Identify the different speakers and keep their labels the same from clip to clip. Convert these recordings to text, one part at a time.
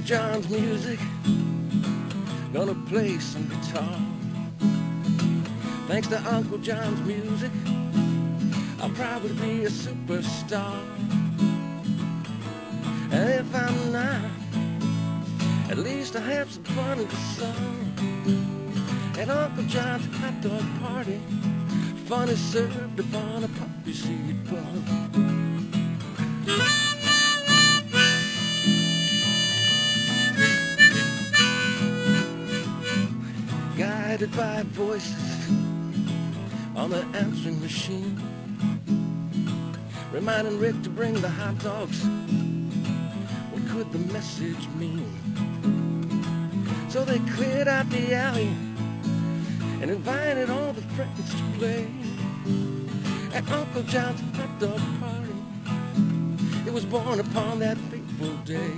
Speaker 1: Jon's music. Gonna play some guitar. Thanks to Uncle Jon's music, I'll probably be a superstar. And if I'm not, at least I have some fun in the sun. At Uncle Jon's hot dog party, fun is served upon a poppy seed bun. Guided by voices on the answering machine, reminding Rick to bring the hot dogs. What could the message mean? So they cleared out the alley and invited all the friends to play at Uncle Jon's hot dog party. It was born upon that fateful day.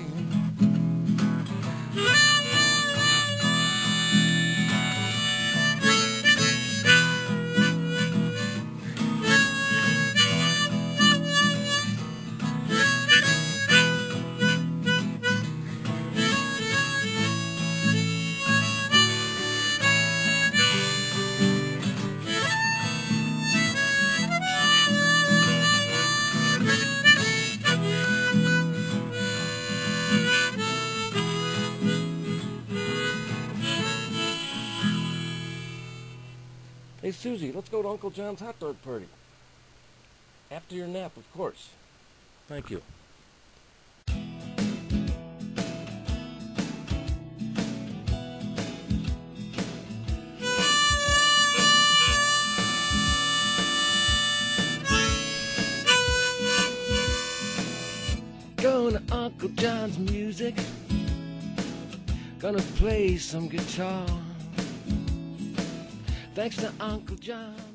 Speaker 1: Hey, Susie, let's go to Uncle Jon's hot dog party. After your nap, of course. Thank you. Going to Uncle Jon's music. Gonna play some guitar. Thanks to Uncle Jon.